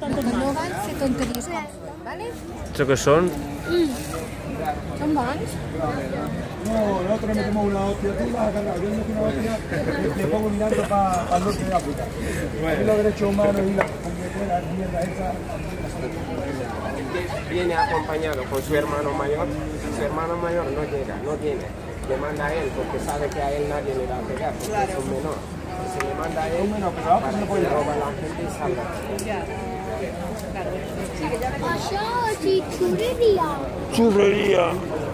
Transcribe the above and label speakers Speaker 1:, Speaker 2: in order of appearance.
Speaker 1: No van a ser ¿vale?
Speaker 2: ¿Esto qué son?
Speaker 1: Són bons?
Speaker 3: No, nosotros metemos una hostia, tú vas a cargar, yo meto una hostia y te pongo mirando para el norte de África. Y los derechos humanos y la mierda esa.
Speaker 4: viene acompañado con su hermano mayor, su hermano mayor no llega, no tiene, le manda a él porque sabe que a él nadie le va a pegar porque es un menor. Se le manda a él para que roba a la gente y salga.
Speaker 5: No, it's Churreria.
Speaker 2: Churreria.